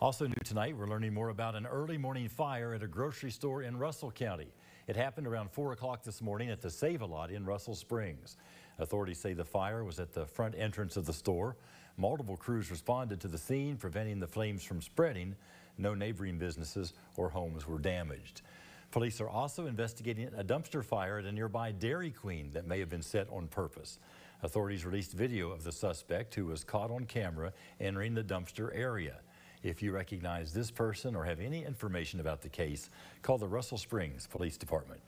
Also new tonight, we're learning more about an early morning fire at a grocery store in Russell County. It happened around 4 o'clock this morning at the Save-A-Lot in Russell Springs. Authorities say the fire was at the front entrance of the store. Multiple crews responded to the scene, preventing the flames from spreading. No neighboring businesses or homes were damaged. Police are also investigating a dumpster fire at a nearby Dairy Queen that may have been set on purpose. Authorities released video of the suspect who was caught on camera entering the dumpster area. If you recognize this person or have any information about the case, call the Russell Springs Police Department.